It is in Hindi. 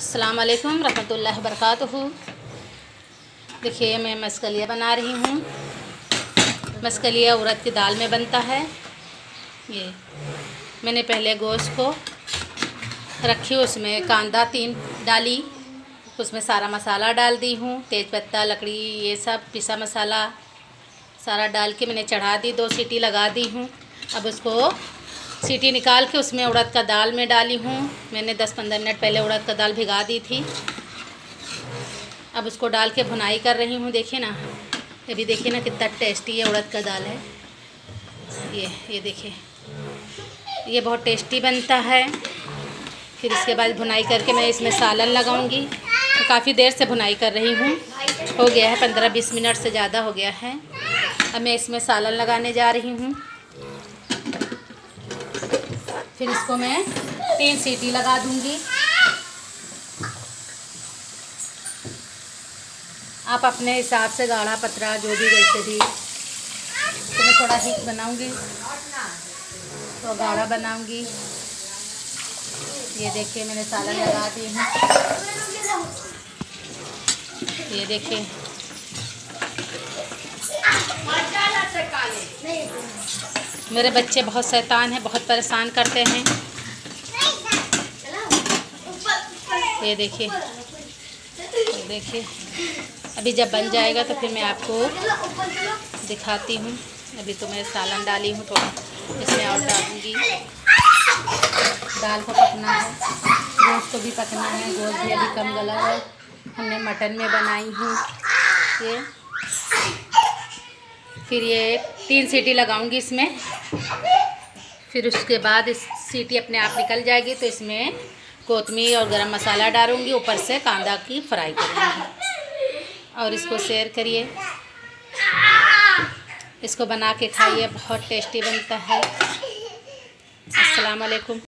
अस्सलाम वालेकुम रहमतुल्लाहि वबरकातुहू। देखिए, मैं मस्कलिया बना रही हूँ। मस्कलिया उड़द की दाल में बनता है। ये, मैंने पहले गोश्त को रखी, उसमें कांदा तीन डाली, उसमें सारा मसाला डाल दी हूँ, तेज़पत्ता, लकड़ी, ये सब, पिसा मसाला सारा डाल के मैंने चढ़ा दी, दो सीटी लगा दी हूँ। अब उसको सीटी निकाल के उसमें उड़द का दाल में डाली हूँ। मैंने 10-15 मिनट पहले उड़द का दाल भिगा दी थी। अब उसको डाल के भुनाई कर रही हूँ, देखिए ना। ये भी देखिए ना कितना टेस्टी है उड़द का दाल है। ये ये देखिए। ये बहुत टेस्टी बनता है। फिर इसके बाद भुनाई करके मैं इसमें सालन लगाऊँगी। तो काफ़ी देर से भुनाई कर रही हूँ। हो गया है पंद्रह बीस मिनट से ज़्यादा हो गया है। अब मैं इसमें सालन लगाने जा रही हूँ। फिर इसको मैं तीन सीटी लगा दूँगी। आप अपने हिसाब से गाढ़ा पतरा जो भी वैसे भी तो मैं थोड़ा हिट बनाऊँगी। तो गाढ़ा बनाऊँगी। ये देखिए मैंने सालन लगा दी हूँ। ये देखिए मेरे बच्चे बहुत शैतान हैं, बहुत परेशान करते हैं। ये देखिए देखिए। अभी जब बन जाएगा तो फिर मैं आपको दिखाती हूँ। अभी तो मैं सालन डाली हूँ थोड़ा इसमें और डालूँगी। दाल को पकना है, गोश्त को भी पकना है, गोश्त भी अभी कम गला है। हमने मटन में बनाई हूँ, ये। फिर ये तीन सीटी लगाऊँगी इसमें। फिर उसके बाद इस सीटी अपने आप निकल जाएगी तो इसमें कोतमीर और गरम मसाला डालूँगी, ऊपर से कांदा की फ्राई करूँगी। और इसको शेयर करिए। इसको बना के खाइए, बहुत टेस्टी बनता है। अस्सलाम वालेकुम